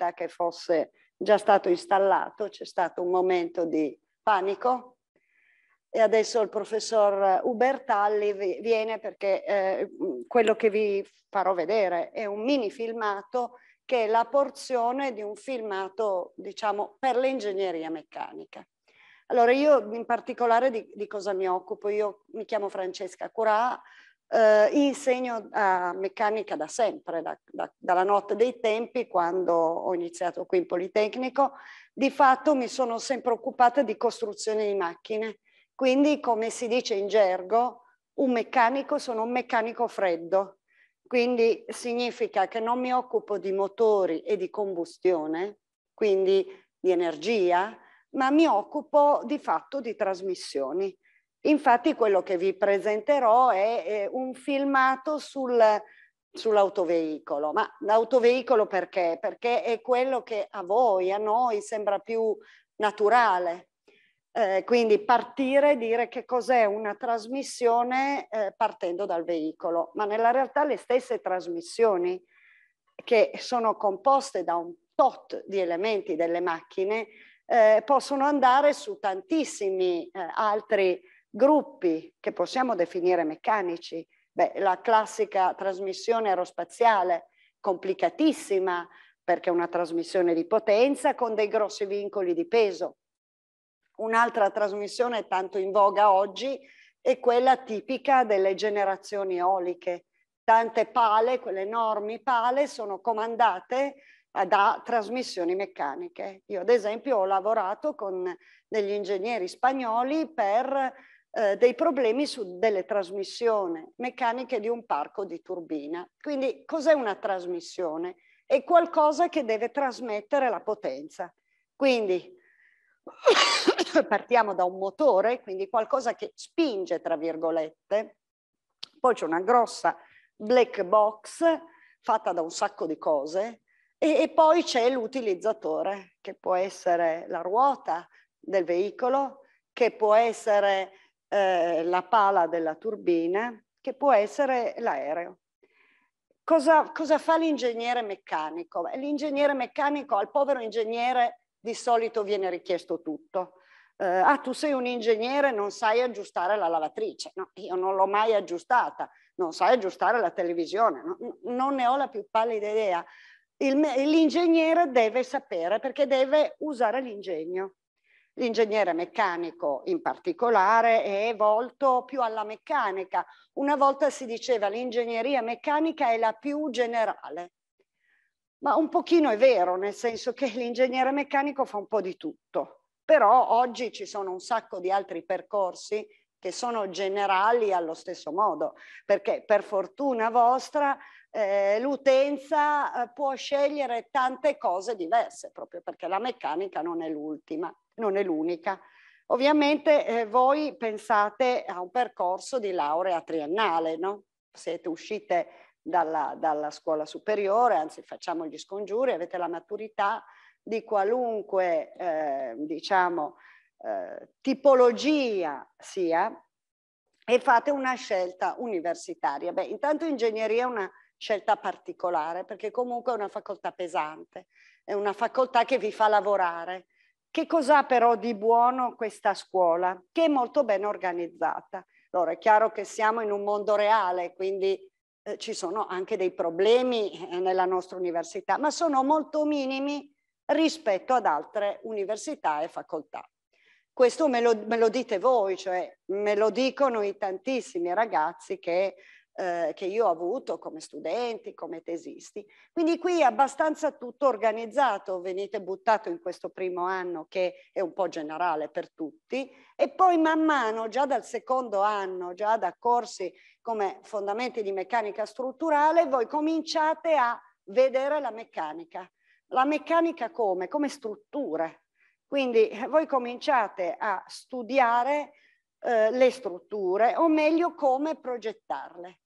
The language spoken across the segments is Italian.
convinta che fosse già stato installato, c'è stato un momento di panico e adesso il professor Ubertalli viene perché eh, quello che vi farò vedere è un mini filmato che è la porzione di un filmato, diciamo, per l'ingegneria meccanica. Allora io in particolare di, di, cosa mi occupo? Io mi chiamo Francesca Curà, eh, insegno a meccanica da sempre, da, da, dalla notte dei tempi, quando ho iniziato qui in Politecnico. Di fatto mi sono sempre occupata di costruzione di macchine, quindi come si dice in gergo, un meccanico sono un meccanico freddo, quindi significa che non mi occupo di motori e di combustione, quindi di energia, ma mi occupo di fatto di trasmissioni. Infatti quello che vi presenterò è, è un filmato sul, sull'autoveicolo. Ma l'autoveicolo perché? Perché è quello che a voi, a noi sembra più naturale. Eh, quindi partire e dire che cos'è una trasmissione eh, partendo dal veicolo, ma nella realtà le stesse trasmissioni che sono composte da un tot di elementi delle macchine eh, possono andare su tantissimi eh, altri gruppi che possiamo definire meccanici. Beh, la classica trasmissione aerospaziale, complicatissima, perché è una trasmissione di potenza con dei grossi vincoli di peso. Un'altra trasmissione tanto in voga oggi è quella tipica delle generazioni eoliche. Tante pale, quelle enormi pale, sono comandate da trasmissioni meccaniche. Io ad esempio ho lavorato con degli ingegneri spagnoli per eh, dei problemi su delle trasmissioni meccaniche di un parco di turbina. Quindi cos'è una trasmissione? È qualcosa che deve trasmettere la potenza. Quindi partiamo da un motore, quindi qualcosa che spinge, tra virgolette, poi c'è una grossa black box fatta da un sacco di cose, e, e poi c'è l'utilizzatore, che può essere la ruota del veicolo, che può essere eh, la pala della turbina, che può essere l'aereo. Cosa, cosa, fa l'ingegnere meccanico? L'ingegnere meccanico, al povero ingegnere di solito viene richiesto tutto. Eh, ah, tu sei un ingegnere, non sai aggiustare la lavatrice. No, io non l'ho mai aggiustata. Non sai aggiustare la televisione. No, non ne ho la più pallida idea l'ingegnere deve sapere perché deve usare l'ingegno. L'ingegnere meccanico in particolare è volto più alla meccanica. Una volta si diceva l'ingegneria meccanica è la più generale, ma un pochino è vero, nel senso che l'ingegnere meccanico fa un po' di tutto. Però oggi ci sono un sacco di altri percorsi che sono generali allo stesso modo, perché per fortuna vostra eh, l'utenza eh, può scegliere tante cose diverse, proprio perché la meccanica non è l'ultima, non è l'unica. Ovviamente eh, voi pensate a un percorso di laurea triennale, no? Siete uscite dalla, dalla scuola superiore, anzi facciamo gli scongiuri, avete la maturità di qualunque, eh, diciamo, eh, tipologia sia e fate una scelta universitaria. Beh, intanto ingegneria è una scelta particolare perché comunque è una facoltà pesante, è una facoltà che vi fa lavorare. Che cos'ha però di buono questa scuola? Che è molto ben organizzata. Allora è chiaro che siamo in un mondo reale, quindi eh, ci sono anche dei problemi eh, nella nostra università, ma sono molto minimi rispetto ad altre università e facoltà. Questo me lo, me lo dite voi, cioè me lo dicono i tantissimi ragazzi che eh, che io ho avuto come studenti, come tesisti. Quindi qui è abbastanza tutto organizzato, venite buttato in questo primo anno che è un po' generale per tutti e poi man mano, già dal secondo anno, già da corsi come fondamenti di meccanica strutturale, voi cominciate a vedere la meccanica. La meccanica come? Come strutture. Quindi eh, voi cominciate a studiare eh, le strutture o meglio come progettarle.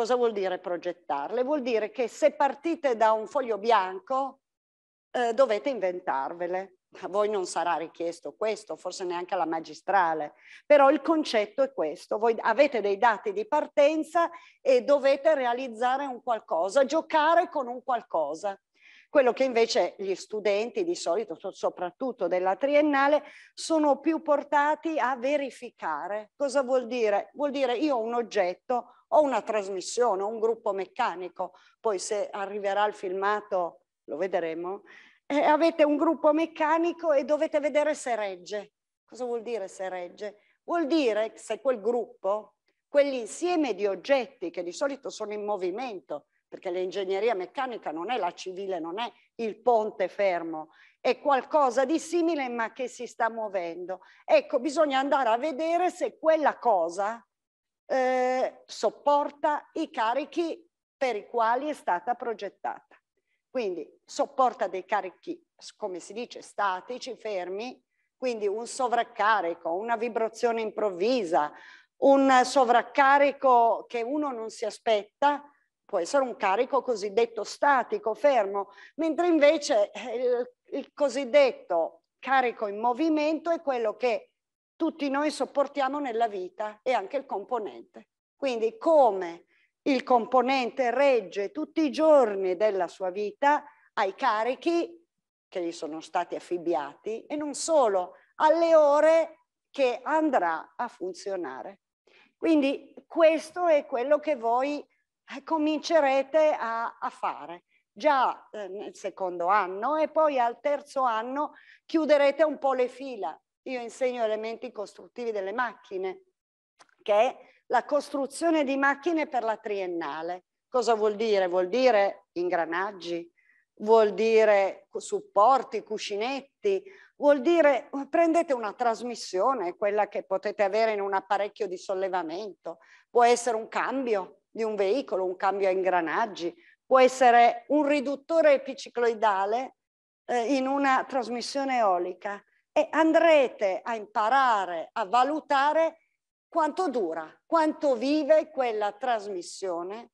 Cosa vuol dire progettarle? Vuol dire che se partite da un foglio bianco eh, dovete inventarvele. A voi non sarà richiesto questo, forse neanche alla magistrale, però il concetto è questo. Voi avete dei dati di partenza e dovete realizzare un qualcosa, giocare con un qualcosa. quello che invece gli studenti di solito, soprattutto della triennale, sono più portati a verificare. Cosa vuol dire? Vuol dire io ho un oggetto, ho una trasmissione, ho un gruppo meccanico, poi se arriverà il filmato lo vedremo, eh, avete un gruppo meccanico e dovete vedere se regge. Cosa vuol dire se regge? Vuol dire se quel gruppo, quell'insieme di oggetti che di solito sono in movimento, perché l'ingegneria meccanica non è la civile, non è il ponte fermo, è qualcosa di simile ma che si sta muovendo. Ecco, bisogna andare a vedere se quella cosa eh, sopporta i carichi per i quali è stata progettata. Quindi sopporta dei carichi, come si dice, statici, fermi, quindi un sovraccarico, una vibrazione improvvisa, un sovraccarico che uno non si aspetta, può essere un carico cosiddetto statico, fermo, mentre invece eh, il, il cosiddetto carico in movimento è quello che tutti noi sopportiamo nella vita e anche il componente. Quindi come il componente regge tutti i giorni della sua vita ai carichi che gli sono stati affibbiati e non solo alle ore che andrà a funzionare. Quindi questo è quello che voi eh, comincerete a, a fare già eh, nel secondo anno e poi al terzo anno chiuderete un po' le fila. Io insegno elementi costruttivi delle macchine, che è la costruzione di macchine per la triennale. Cosa vuol dire? Vuol dire ingranaggi, vuol dire supporti, cuscinetti, vuol dire prendete una trasmissione, quella che potete avere in un apparecchio di sollevamento, può essere un cambio, di un veicolo, un cambio a ingranaggi, può essere un riduttore epicicloidale eh, in una trasmissione eolica e andrete a imparare a valutare quanto dura, quanto vive quella trasmissione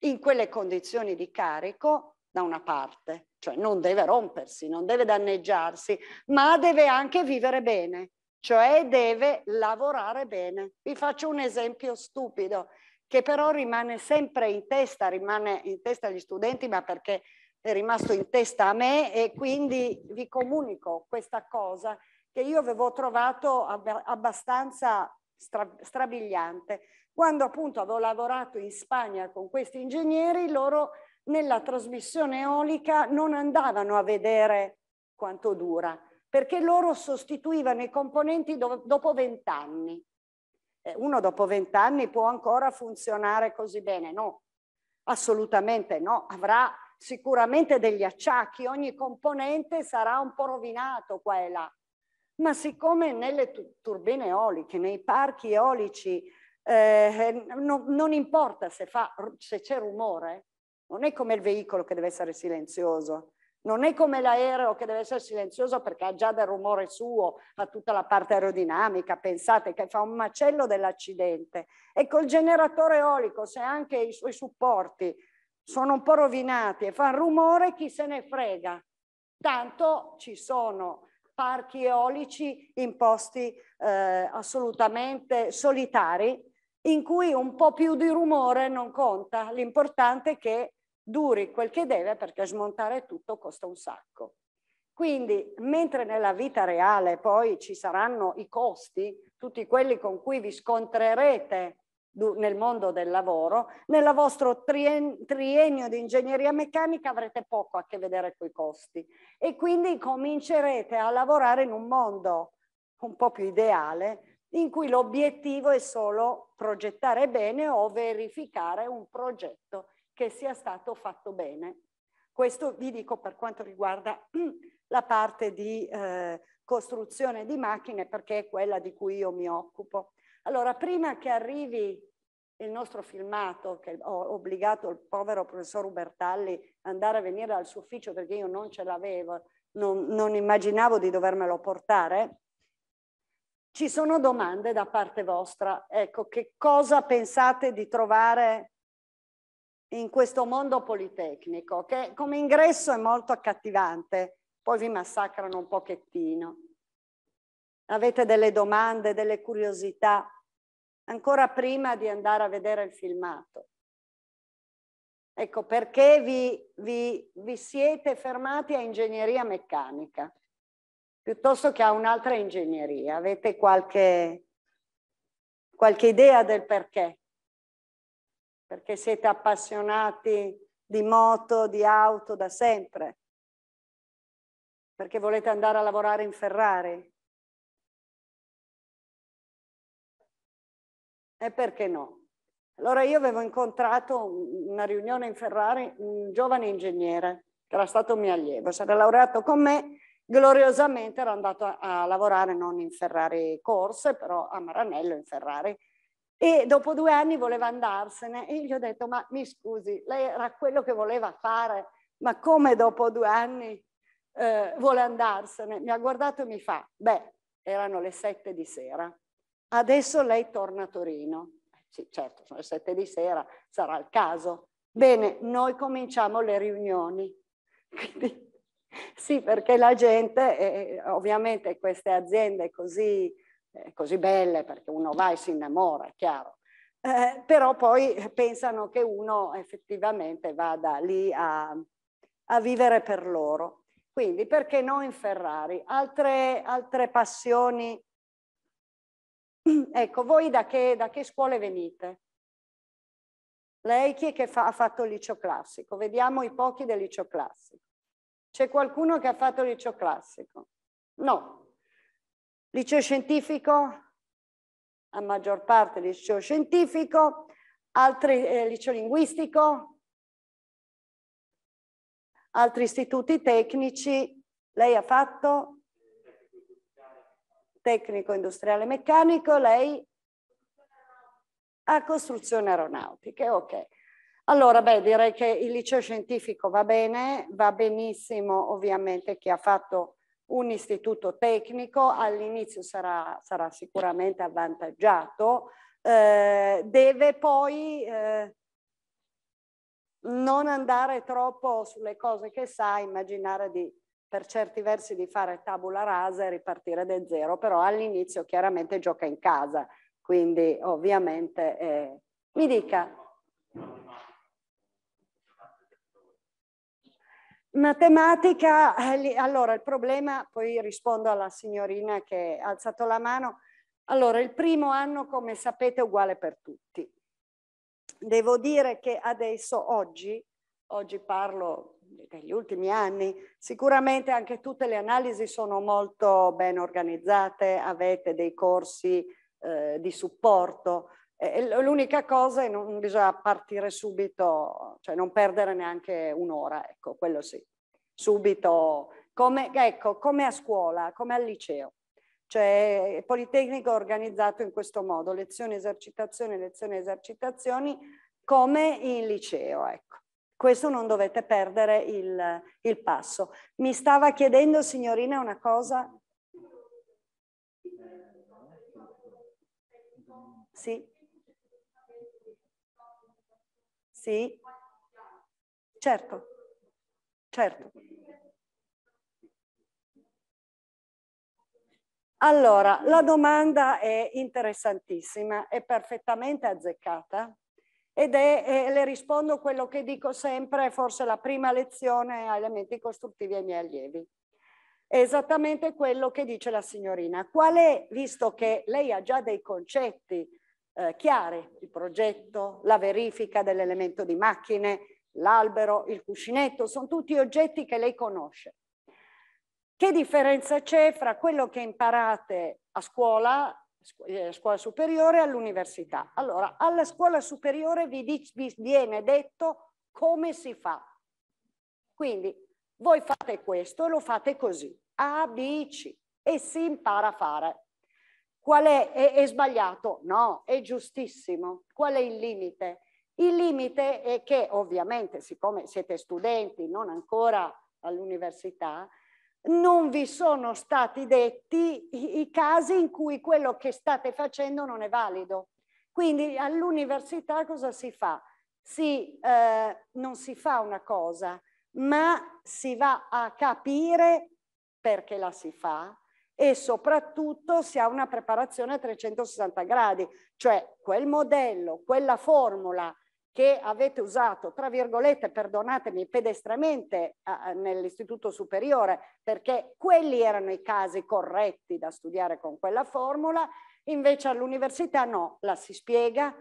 in quelle condizioni di carico da una parte, cioè non deve rompersi, non deve danneggiarsi, ma deve anche vivere bene, cioè deve lavorare bene. Vi faccio un esempio stupido che però rimane sempre in testa, rimane in testa agli studenti, ma perché è rimasto in testa a me e quindi vi comunico questa cosa che io avevo trovato abbastanza stra strabiliante. Quando appunto avevo lavorato in Spagna con questi ingegneri, loro nella trasmissione eolica non andavano a vedere quanto dura, perché loro sostituivano i componenti do dopo vent'anni. Eh, uno dopo vent'anni può ancora funzionare così bene? No, assolutamente no. Avrà sicuramente degli acciacchi, ogni componente sarà un po' rovinato qua e là. Ma siccome nelle turbine eoliche, nei parchi eolici, eh, no, non importa se, se c'è rumore, non è come il veicolo che deve essere silenzioso, non è come l'aereo che deve essere silenzioso perché ha già del rumore suo, ha tutta la parte aerodinamica, pensate che fa un macello dell'accidente. E col generatore eolico, se anche i suoi supporti sono un po' rovinati e fanno rumore, chi se ne frega. Tanto ci sono parchi eolici in posti eh, assolutamente solitari in cui un po' più di rumore non conta. L'importante è che duri quel che deve perché smontare tutto costa un sacco. Quindi mentre nella vita reale poi ci saranno i costi, tutti quelli con cui vi scontrerete nel mondo del lavoro, nel vostro triennio di ingegneria meccanica avrete poco a che vedere con i costi e quindi comincerete a lavorare in un mondo un po' più ideale in cui l'obiettivo è solo progettare bene o verificare un progetto che sia stato fatto bene. Questo vi dico per quanto riguarda la parte di eh, costruzione di macchine perché è quella di cui io mi occupo. Allora, prima che arrivi il nostro filmato, che ho obbligato il povero professor Ubertalli ad andare a venire al suo ufficio perché io non ce l'avevo, non, non immaginavo di dovermelo portare, ci sono domande da parte vostra. Ecco, che cosa pensate di trovare in questo mondo politecnico che come ingresso è molto accattivante, poi vi massacrano un pochettino. Avete delle domande, delle curiosità, ancora prima di andare a vedere il filmato. Ecco, perché vi, vi, vi siete fermati a ingegneria meccanica piuttosto che a un'altra ingegneria? Avete qualche, qualche idea del perché? Perché siete appassionati di moto, di auto da sempre? Perché volete andare a lavorare in Ferrari? E perché no? Allora io avevo incontrato una riunione in Ferrari un giovane ingegnere che era stato mio allievo, si era laureato con me, gloriosamente era andato a, lavorare non in Ferrari Corse, però a Maranello in Ferrari e dopo due anni voleva andarsene e gli ho detto ma mi scusi, lei era quello che voleva fare, ma come dopo due anni eh, vuole andarsene? Mi ha guardato e mi fa, beh, erano le sette di sera, adesso lei torna a Torino sì, certo, sono le sette di sera, sarà il caso. Bene, noi cominciamo le riunioni. Quindi, sì, perché la gente, eh, ovviamente queste aziende così, eh, così belle, perché uno va e si innamora, è chiaro, eh, però poi pensano che uno effettivamente vada lì a, a vivere per loro. Quindi perché no in Ferrari? Altre, altre passioni Ecco, voi da che, da che scuole venite? Lei chi è che fa, ha fatto il liceo classico? Vediamo i pochi del liceo classico. C'è qualcuno che ha fatto il liceo classico? No. Liceo scientifico? A maggior parte liceo scientifico. Altri eh, liceo linguistico? Altri istituti tecnici? Lei ha fatto? Tecnico industriale meccanico, lei a costruzione aeronautica, ok. Allora, beh, direi che il liceo scientifico va bene, va benissimo ovviamente chi ha fatto un istituto tecnico, all'inizio sarà, sarà, sicuramente avvantaggiato, eh, deve poi eh, non andare troppo sulle cose che sa, immaginare di per certi versi di fare tabula rasa e ripartire da zero, però all'inizio chiaramente gioca in casa, quindi ovviamente eh, mi dica. Matematica, eh, allora il problema, poi rispondo alla signorina che ha alzato la mano, allora il primo anno come sapete è uguale per tutti. Devo dire che adesso, oggi, oggi parlo degli ultimi anni, sicuramente anche tutte le analisi sono molto ben organizzate, avete dei corsi eh, di supporto. L'unica cosa è non bisogna partire subito, cioè non perdere neanche un'ora, ecco, quello sì. Subito, come, ecco, come a scuola, come al liceo. Cioè, il Politecnico è organizzato in questo modo, lezioni, esercitazioni, lezioni, esercitazioni, come in liceo, ecco. Questo non dovete perdere il, il passo. Mi stava chiedendo, signorina, una cosa? Sì? Sì? Certo, certo. Allora, la domanda è interessantissima, è perfettamente azzeccata ed è, eh, le rispondo quello che dico sempre, forse la prima lezione a elementi costruttivi ai miei allievi. È esattamente quello che dice la signorina. Qual è, visto che lei ha già dei concetti eh, chiari, il progetto, la verifica dell'elemento di macchine, l'albero, il cuscinetto, sono tutti oggetti che lei conosce. Che differenza c'è fra quello che imparate a scuola scuola superiore all'università. Allora, alla scuola superiore vi, vi viene detto come si fa. Quindi voi fate questo e lo fate così, A, B, C, e si impara a fare. Qual è? È, è sbagliato? No, è giustissimo. Qual è il limite? Il limite è che ovviamente, siccome siete studenti, non ancora all'università, non vi sono stati detti i, i casi in cui quello che state facendo non è valido. Quindi all'università cosa si fa? Si, eh, non si fa una cosa, ma si va a capire perché la si fa e soprattutto si ha una preparazione a 360 gradi, cioè quel modello, quella formula che avete usato, tra virgolette, perdonatemi, pedestramente eh, nell'istituto superiore, perché quelli erano i casi corretti da studiare con quella formula, invece all'università no, la si spiega,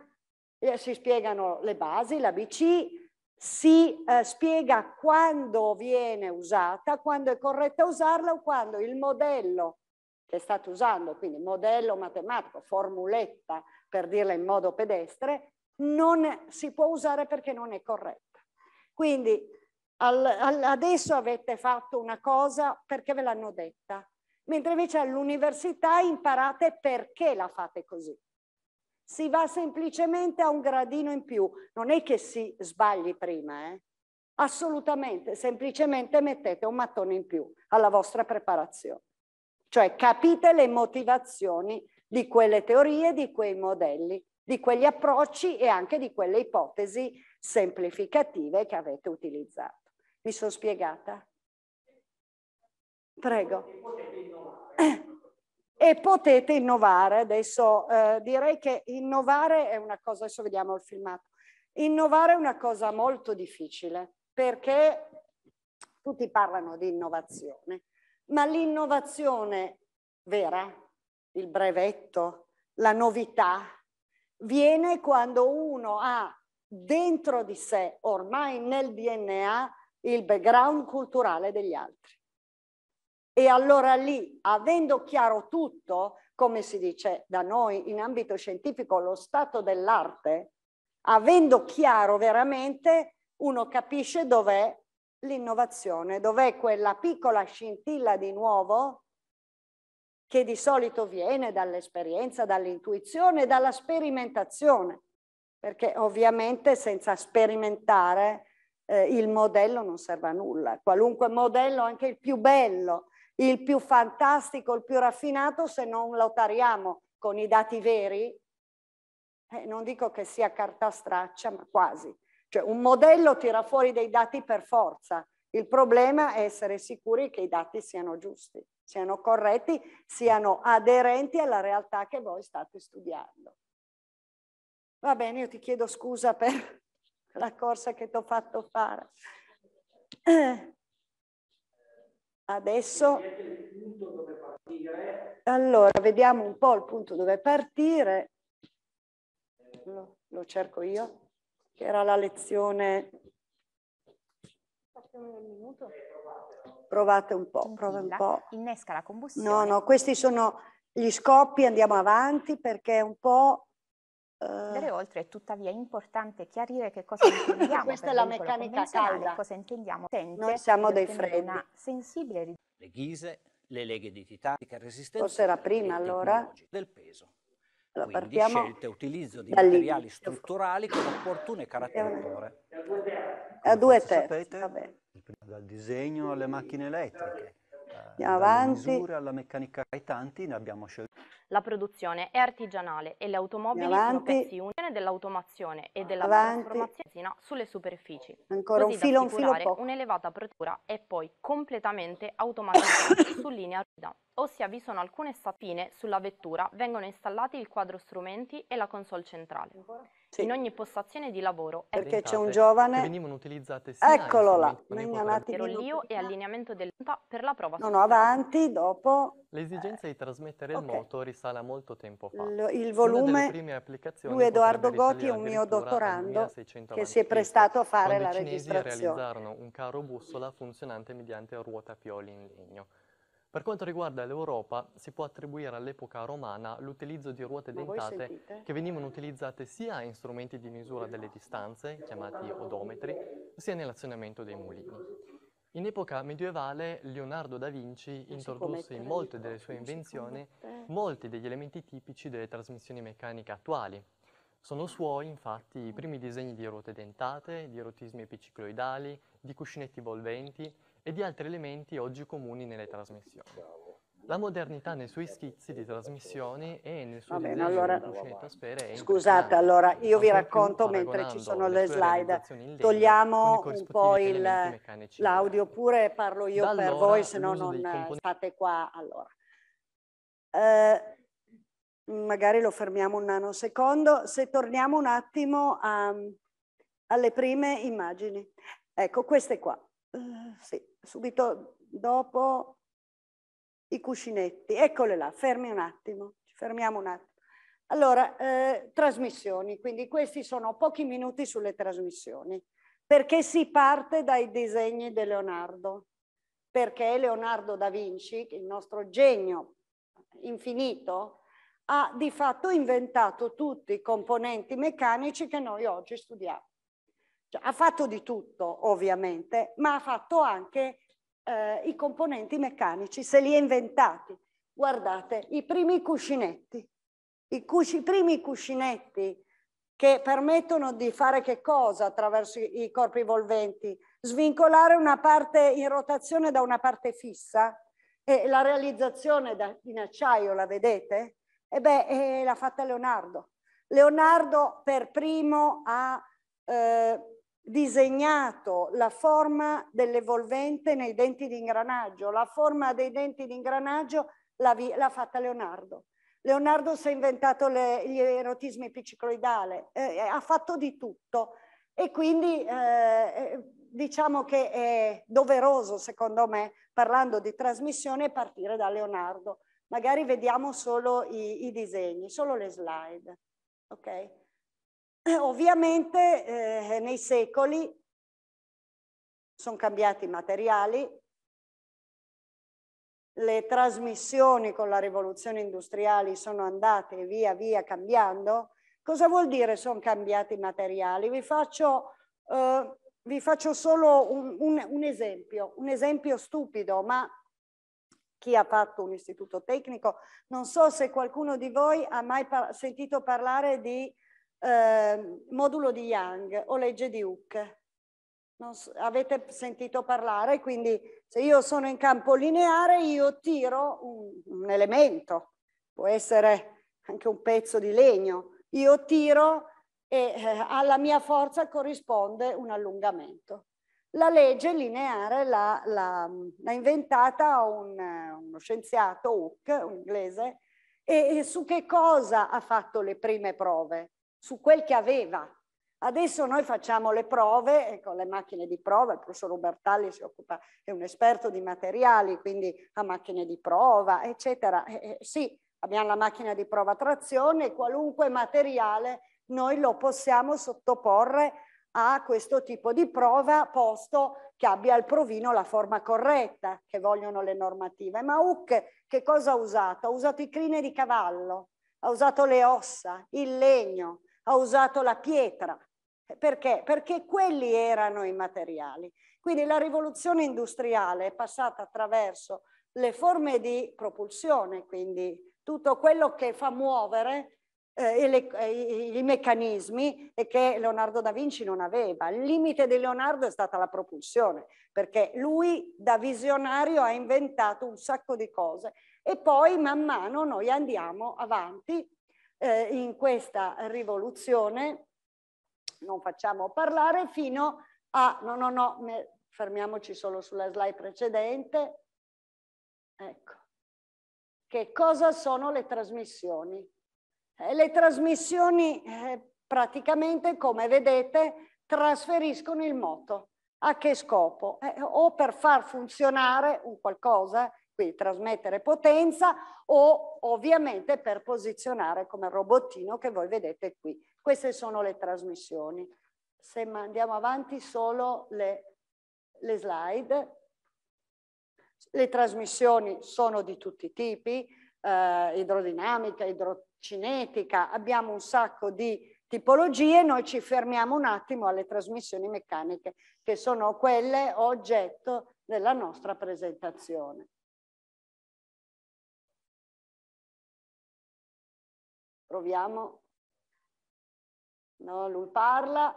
eh, si spiegano le basi, l'ABC, si eh, spiega quando viene usata, quando è corretta usarla o quando il modello che state usando, quindi modello matematico, formuletta per dirla in modo pedestre, non si può usare perché non è corretta. Quindi al, al, adesso avete fatto una cosa perché ve l'hanno detta, mentre invece all'università imparate perché la fate così. Si va semplicemente a un gradino in più, non è che si sbagli prima, eh? assolutamente, semplicemente mettete un mattone in più alla vostra preparazione. Cioè capite le motivazioni di quelle teorie, di quei modelli di quegli approcci e anche di quelle ipotesi semplificative che avete utilizzato. Mi sono spiegata? Prego. E potete innovare. Adesso eh, direi che innovare è una cosa, adesso vediamo il filmato, innovare è una cosa molto difficile perché tutti parlano di innovazione, ma l'innovazione vera, il brevetto, la novità, viene quando uno ha dentro di sé, ormai nel DNA, il background culturale degli altri. E allora lì, avendo chiaro tutto, come si dice da noi in ambito scientifico, lo stato dell'arte, avendo chiaro veramente, uno capisce dov'è l'innovazione, dov'è quella piccola scintilla di nuovo che di solito viene dall'esperienza, dall'intuizione, dalla sperimentazione, perché ovviamente senza sperimentare eh, il modello non serve a nulla. Qualunque modello, anche il più bello, il più fantastico, il più raffinato, se non lo tariamo con i dati veri, eh, non dico che sia carta straccia, ma quasi. Cioè un modello tira fuori dei dati per forza, il problema è essere sicuri che i dati siano giusti, siano corretti, siano aderenti alla realtà che voi state studiando. Va bene, io ti chiedo scusa per la corsa che ti ho fatto fare. Adesso, allora, vediamo un po' il punto dove partire. Lo, lo cerco io, che era la lezione Provate un po', prova un po'. Innesca la combustione. No, no, questi sono gli scoppi, andiamo avanti perché è un po'... Uh... oltre è tuttavia importante chiarire che cosa intendiamo. Questa è la meccanica calda. Cosa intendiamo? Sente Noi siamo dei freddi. Una sensibile... Le ghise, le leghe di titanica resistenza. Forse era prima allora. Del peso. Allora, Quindi partiamo scelte utilizzo di materiali strutturali con opportune caratteristiche. A due terzi, dal disegno alle macchine elettriche, Andiamo avanti. misure alla meccanica ai tanti, ne abbiamo scelto. La produzione è artigianale e le automobili sono pezzi unici dell'automazione e della trasformazione sulle superfici. Ancora così un filo, un filo poco. un'elevata procedura e poi completamente automatizzata su linea guida. Ossia vi sono alcune statine sulla vettura, vengono installati il quadro strumenti e la console centrale. Sì. In ogni postazione di lavoro è Perché c'è un che giovane... venivano utilizzate sia Eccolo là, venga un con i attimino Io e allineamento del per la prova No, no, avanti, dopo L'esigenza di trasmettere il moto risale a molto tempo fa. il, il Una delle volume... prime applicazioni Lui Edoardo Gotti è un mio dottorando 1600 che si è prestato a fare la i cinesi registrazione. realizzarono un carro bussola funzionante mediante ruote a pioli in legno. Per quanto riguarda l'Europa, si può attribuire all'epoca romana l'utilizzo di ruote dentate che venivano utilizzate sia in strumenti di misura delle distanze, chiamati odometri, sia nell'azionamento dei mulini. In epoca medievale Leonardo da Vinci introdusse in molte delle sue invenzioni molti degli elementi tipici delle trasmissioni meccaniche attuali. Sono suoi, infatti, i primi disegni di ruote dentate, di rotismi epicicloidali, di cuscinetti volventi e di altri elementi oggi comuni nelle trasmissioni. La modernità nei suoi schizzi di trasmissioni e nel suo Va bene, disegno allora- Scusate, allora io vi racconto mentre ci sono le slide. legno Togliamo un po' il- l'audio moderni. pure parlo io Da per allora voi, se no non componenti- state qua. Allora. Eh, magari lo fermiamo un nanosecondo. Se torniamo un attimo a, alle prime immagini. Ecco, queste qua. Uh, sì, subito dopo i cuscinetti. Eccole là, fermi un attimo, ci fermiamo un attimo. Allora, eh, trasmissioni, quindi questi sono pochi minuti sulle trasmissioni, perché si parte dai disegni di Leonardo, perché Leonardo da Vinci, il nostro genio infinito, ha di fatto inventato tutti i componenti meccanici che noi oggi studiamo. Cioè, ha fatto di tutto, ovviamente, ma ha fatto anche eh, i componenti meccanici, se li ha inventati. Guardate, i primi cuscinetti, i, cusci, i primi cuscinetti che permettono di fare che cosa attraverso i, corpi volventi? Svincolare una parte in rotazione da una parte fissa e la realizzazione da, in acciaio, la vedete? E beh, eh, l'ha fatta Leonardo. Leonardo per primo ha eh, disegnato la forma dell'evolvente nei denti di ingranaggio. La forma dei denti di ingranaggio l'ha fatta Leonardo. Leonardo si è inventato le, gli erotismi epicicloidali, eh, ha fatto di tutto e quindi eh, eh, diciamo che è doveroso, secondo me, parlando di trasmissione, partire da Leonardo. Magari vediamo solo i, i disegni, solo le slide. Okay? Ovviamente eh, nei secoli sono cambiati i materiali, le trasmissioni con la rivoluzione industriale sono andate via via cambiando. Cosa vuol dire sono cambiati i materiali? Vi faccio, eh, vi faccio solo un, un, un, esempio, un esempio stupido, ma chi ha fatto un istituto tecnico, non so se qualcuno di voi ha mai par sentito parlare di eh, modulo di Young o legge di Hooke. So, avete sentito parlare, quindi se io sono in campo lineare io tiro un, un elemento, può essere anche un pezzo di legno, io tiro e eh, alla mia forza corrisponde un allungamento. La legge lineare l'ha, inventata un, uno scienziato, Hooke, un inglese, e, e su che cosa ha fatto le prime prove? Su quel che aveva. Adesso noi facciamo le prove con le macchine di prova, il professor Ubertalli si occupa, è un esperto di materiali, quindi ha macchine di prova, eccetera. Eh, sì, abbiamo la macchina di prova a trazione, qualunque materiale noi lo possiamo sottoporre a questo tipo di prova, posto che abbia al provino la forma corretta che vogliono le normative. Ma Hooke che cosa ha usato? Ha usato i crine di cavallo, ha usato le ossa, il legno, ha usato la pietra. Perché? Perché quelli erano i materiali. Quindi la rivoluzione industriale è passata attraverso le forme di propulsione, quindi tutto quello che fa muovere eh, le, i, i, meccanismi e che Leonardo da Vinci non aveva. Il limite di Leonardo è stata la propulsione, perché lui da visionario ha inventato un sacco di cose e poi man mano noi andiamo avanti eh, in questa rivoluzione, non facciamo parlare, fino a, no, no, no, me, fermiamoci solo sulla slide precedente, ecco, che cosa sono le trasmissioni? Eh, le trasmissioni eh, praticamente, come vedete, trasferiscono il moto. A che scopo? Eh, o per far funzionare un qualcosa quindi trasmettere potenza o ovviamente per posizionare come robottino che voi vedete qui. Queste sono le trasmissioni. Se andiamo avanti solo le, le slide, le trasmissioni sono di tutti i tipi, eh, idrodinamica, idrocinetica, abbiamo un sacco di tipologie, noi ci fermiamo un attimo alle trasmissioni meccaniche, che sono quelle oggetto della nostra presentazione. Proviamo. No, lui parla.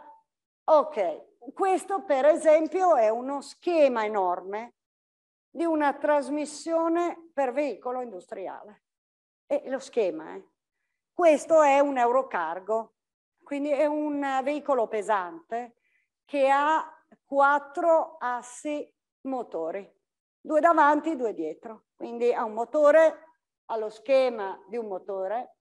Ok, questo per esempio è uno schema enorme di una trasmissione per veicolo industriale. E lo schema, eh. questo è un Eurocargo, quindi è un veicolo pesante che ha quattro assi motori, due davanti, due dietro. Quindi ha un motore, ha lo schema di un motore,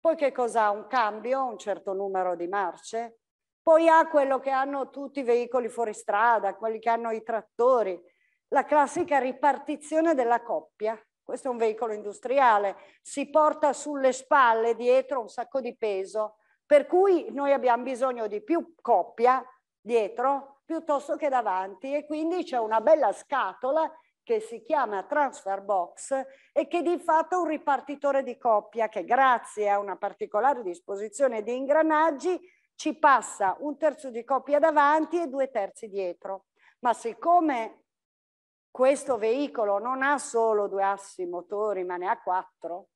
poi che cosa ha? Un cambio, un certo numero di marce, Poi ha quello che hanno tutti i veicoli fuori strada, quelli che hanno i trattori, la classica ripartizione della coppia. Questo è un veicolo industriale, si porta sulle spalle dietro un sacco di peso, per cui noi abbiamo bisogno di più coppia dietro piuttosto che davanti e quindi c'è una bella scatola che si chiama transfer box e che di fatto è un ripartitore di coppia che grazie a una particolare disposizione di ingranaggi ci passa un terzo di coppia davanti e due terzi dietro. Ma siccome questo veicolo non ha solo due assi motori ma ne ha quattro,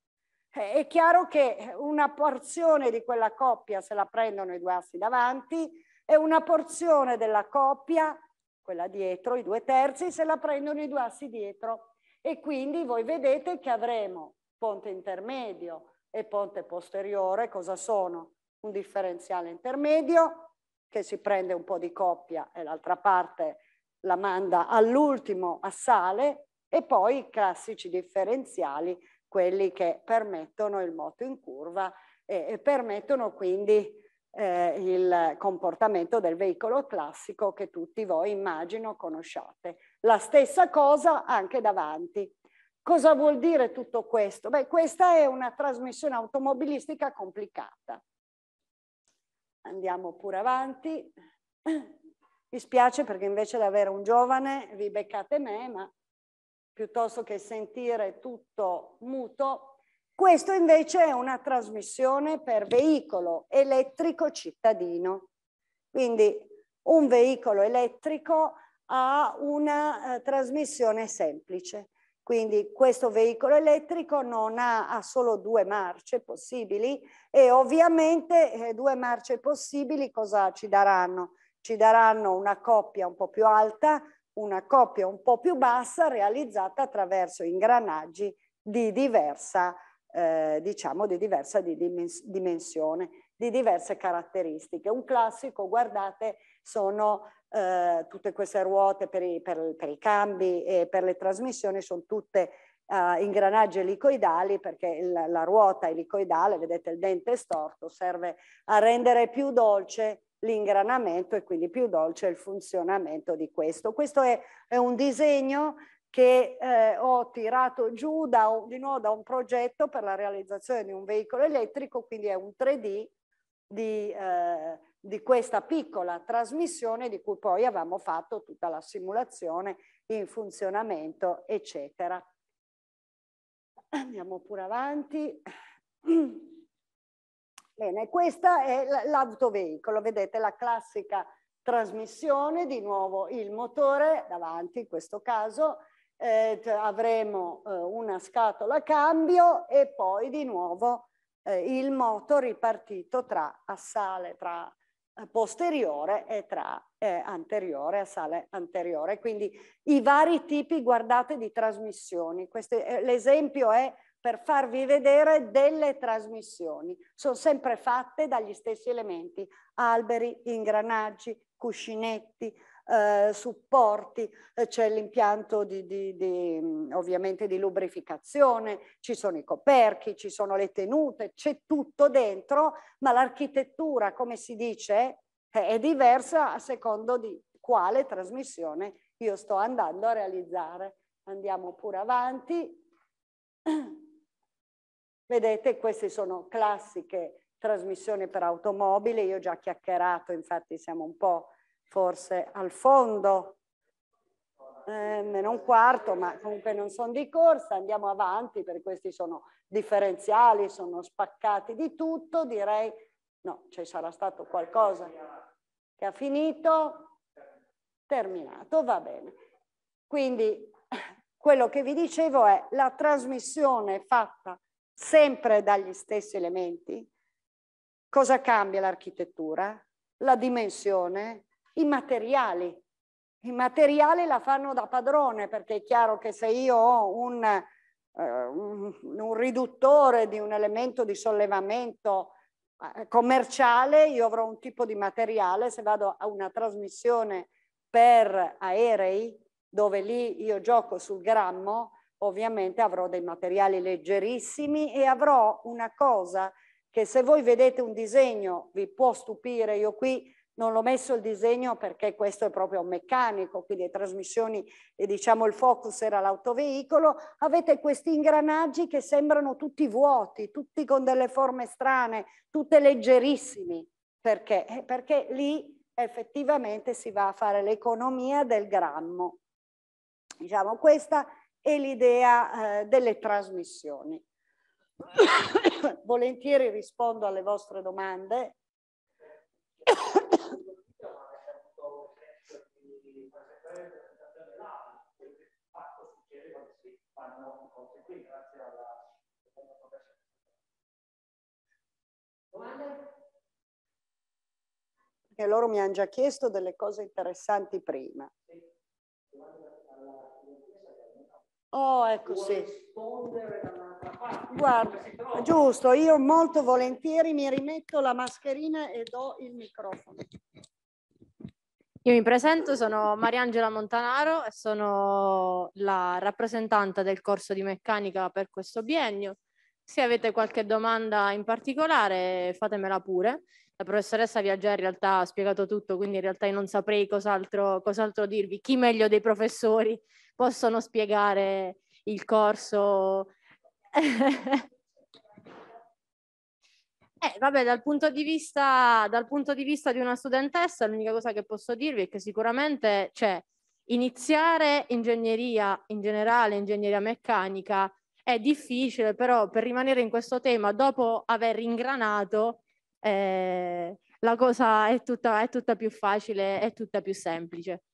eh, è chiaro che una porzione di quella coppia se la prendono i due assi davanti e una porzione della coppia quella dietro, i due terzi, se la prendono i due assi dietro. E quindi voi vedete che avremo ponte intermedio e ponte posteriore. Cosa sono? Un differenziale intermedio che si prende un po' di coppia e l'altra parte la manda all'ultimo assale e poi i classici differenziali, quelli che permettono il moto in curva e, e permettono quindi eh, il comportamento del veicolo classico che tutti voi immagino conosciate. La stessa cosa anche davanti. Cosa vuol dire tutto questo? Beh, questa è una trasmissione automobilistica complicata. Andiamo pure avanti. Mi spiace perché invece di avere un giovane vi beccate me, ma piuttosto che sentire tutto muto, questo invece è una trasmissione per veicolo elettrico cittadino. Quindi un veicolo elettrico ha una eh, trasmissione semplice. Quindi questo veicolo elettrico non ha, ha solo due marce possibili e ovviamente eh, due marce possibili cosa ci daranno? Ci daranno una coppia un po' più alta, una coppia un po' più bassa realizzata attraverso ingranaggi di diversa eh, diciamo di diversa di dimensione, di diverse caratteristiche. Un classico, guardate, sono eh, tutte queste ruote per i, per, per i, cambi e per le trasmissioni, sono tutte uh, ingranaggi elicoidali perché la, la ruota elicoidale, vedete il dente storto, serve a rendere più dolce l'ingranamento e quindi più dolce il funzionamento di questo. Questo è, è un disegno che eh, ho tirato giù da un, di nuovo da un progetto per la realizzazione di un veicolo elettrico, quindi è un 3D di, eh, di questa piccola trasmissione di cui poi avevamo fatto tutta la simulazione in funzionamento, eccetera. Andiamo pure avanti. Bene, questa è l'autoveicolo, vedete la classica trasmissione, di nuovo il motore davanti in questo caso, eh, avremo eh, una scatola cambio e poi di nuovo eh, il moto ripartito tra assale, tra eh, posteriore e tra eh, anteriore, assale anteriore. Quindi i vari tipi, guardate, di trasmissioni. Eh, l'esempio è per farvi vedere delle trasmissioni. Sono sempre fatte dagli stessi elementi, alberi, ingranaggi, cuscinetti, eh, supporti, eh, c'è l'impianto di, di, di, ovviamente di lubrificazione, ci sono i coperchi, ci sono le tenute, c'è tutto dentro, ma l'architettura, come si dice, è diversa a secondo di quale trasmissione io sto andando a realizzare. Andiamo pure avanti. Vedete, queste sono classiche trasmissioni per automobili, io ho già chiacchierato, infatti siamo un po' forse al fondo, eh, meno un quarto, ma comunque non sono di corsa, andiamo avanti, perché questi sono differenziali, sono spaccati di tutto, direi, no, ci sarà stato qualcosa che ha finito, terminato, va bene. Quindi quello che vi dicevo è la trasmissione fatta sempre dagli stessi elementi. Cosa cambia l'architettura? La dimensione, i materiali. I materiali la fanno da padrone perché è chiaro che se io ho un, uh, un, riduttore di un elemento di sollevamento uh, commerciale, io avrò un tipo di materiale, se vado a una trasmissione per aerei, dove lì io gioco sul grammo, ovviamente avrò dei materiali leggerissimi e avrò una cosa che se voi vedete un disegno vi può stupire, io qui non l'ho messo il disegno perché questo è proprio un meccanico, quindi le trasmissioni e diciamo il focus era l'autoveicolo, avete questi ingranaggi che sembrano tutti vuoti, tutti con delle forme strane, tutte leggerissimi. Perché? Eh, perché lì effettivamente si va a fare l'economia del grammo. Diciamo, questa è l'idea eh, delle trasmissioni. Volentieri rispondo alle vostre domande. Perché loro mi hanno già chiesto delle cose interessanti prima. Oh, ecco sì. Guarda, giusto, io molto volentieri mi rimetto la mascherina e do il microfono. Io mi presento, sono Mariangela Montanaro e sono la rappresentante del corso di meccanica per questo biennio. Se avete qualche domanda in particolare, fatemela pure. La professoressa Viaggia in realtà ha spiegato tutto, quindi in realtà io non saprei cos'altro, cos'altro dirvi. Chi meglio dei professori possono spiegare il corso Eh, vabbè, dal punto, di vista, dal punto di vista di una studentessa, l'unica cosa che posso dirvi è che sicuramente cioè, iniziare ingegneria in generale, ingegneria meccanica, è difficile, però per rimanere in questo tema, dopo aver ingranato, eh, la cosa è tutta, è tutta, più facile, è tutta più semplice.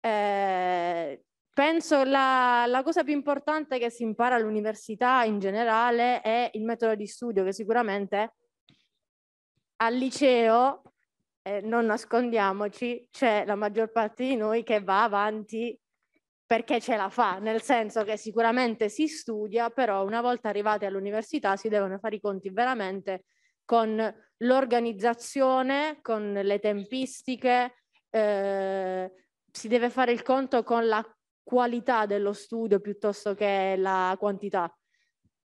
Eh, penso la, la cosa più importante che si impara all'università in generale è il metodo di studio, che sicuramente al liceo, eh, non nascondiamoci, c'è la maggior parte di noi che va avanti perché ce la fa, nel senso che sicuramente si studia, però una volta arrivati all'università si devono fare i conti veramente con l'organizzazione, con le tempistiche, eh, si deve fare il conto con la qualità dello studio piuttosto che la quantità.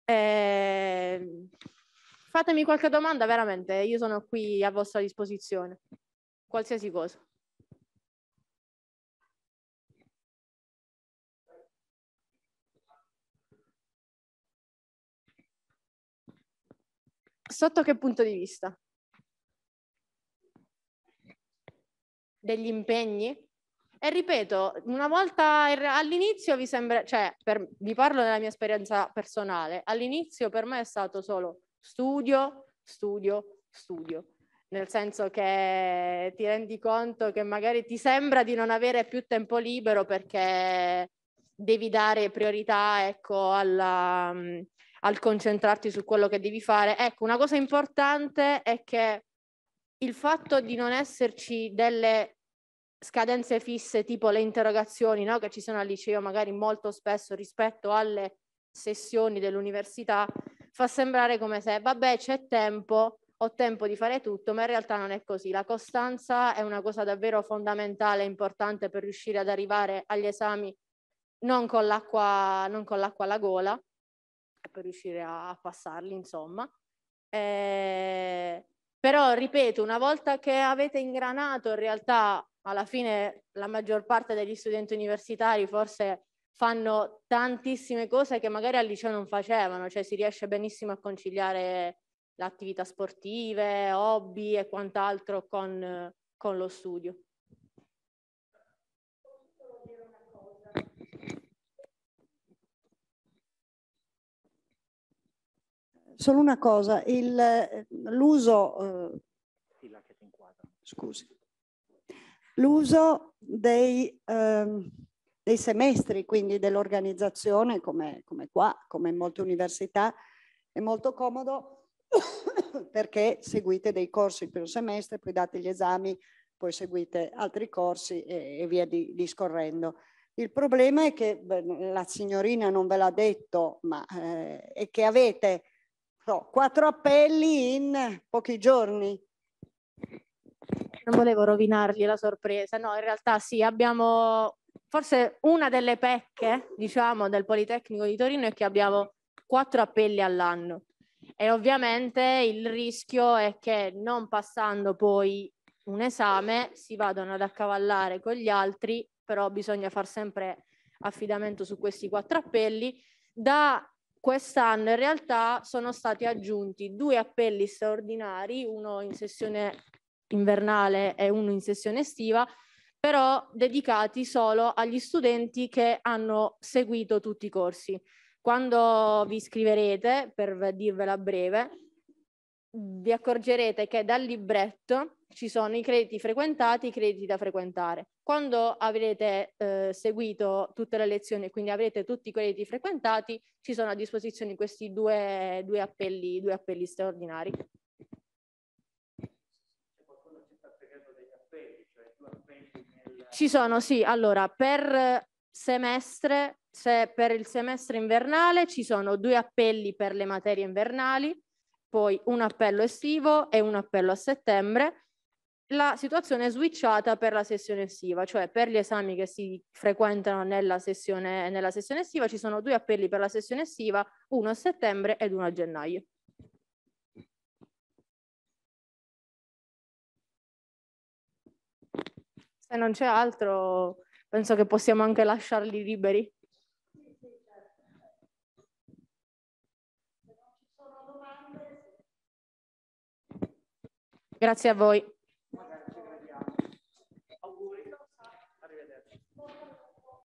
Eh, fatemi qualche domanda, veramente, io sono qui a vostra disposizione. Qualsiasi cosa. Sotto che punto di vista? Degli impegni? E ripeto, una volta all'inizio vi sembra, cioè per, vi parlo della mia esperienza personale, all'inizio per me è stato solo studio, studio, studio. Nel senso che ti rendi conto che magari ti sembra di non avere più tempo libero perché devi dare priorità ecco, alla, al concentrarti su quello che devi fare. Ecco, una cosa importante è che il fatto di non esserci delle scadenze fisse tipo le interrogazioni no? che ci sono al liceo magari molto spesso rispetto alle sessioni dell'università fa sembrare come se, vabbè, c'è tempo, ho tempo di fare tutto, ma in realtà non è così. La costanza è una cosa davvero fondamentale importante per riuscire ad arrivare agli esami non con l'acqua, non con l'acqua alla gola, per riuscire a, a passarli, insomma. Eh, però, ripeto, una volta che avete ingranato, in realtà alla fine la maggior parte degli studenti universitari forse fanno tantissime cose che magari al liceo non facevano, cioè si riesce benissimo a conciliare le attività sportive, hobby e quant'altro con, con lo studio. Solo una cosa, l'uso, eh, scusi, l'uso dei, eh, dei semestri, quindi dell'organizzazione, come, come qua, come in molte università, è molto comodo perché seguite dei corsi il primo semestre, poi date gli esami, poi seguite altri corsi e, e via di, discorrendo. Il problema è che beh, la signorina non ve l'ha detto, ma eh, è che avete so, quattro appelli in pochi giorni. Non volevo rovinargli la sorpresa, no, in realtà sì, abbiamo forse una delle pecche, diciamo, del Politecnico di Torino è che abbiamo quattro appelli all'anno e ovviamente il rischio è che non passando poi un esame si vadano ad accavallare con gli altri, però bisogna far sempre affidamento su questi quattro appelli. Da quest'anno in realtà sono stati aggiunti due appelli straordinari, uno in sessione invernale e uno in sessione estiva, però dedicati solo agli studenti che hanno seguito tutti i corsi. Quando vi iscriverete, per dirvela breve, vi accorgerete che dal libretto ci sono i crediti frequentati, i crediti da frequentare. Quando avrete eh, seguito tutte le lezioni e quindi avrete tutti i crediti frequentati, ci sono a disposizione questi due, due, appelli, due appelli straordinari. Ci sono, sì, allora per semestre, se per il semestre invernale ci sono due appelli per le materie invernali, poi un appello estivo e un appello a settembre. La situazione è switchata per la sessione estiva, cioè per gli esami che si frequentano nella sessione, nella sessione estiva ci sono due appelli per la sessione estiva, uno a settembre ed uno a gennaio. Se non c'è altro, penso che possiamo anche lasciarli liberi. Grazie a voi.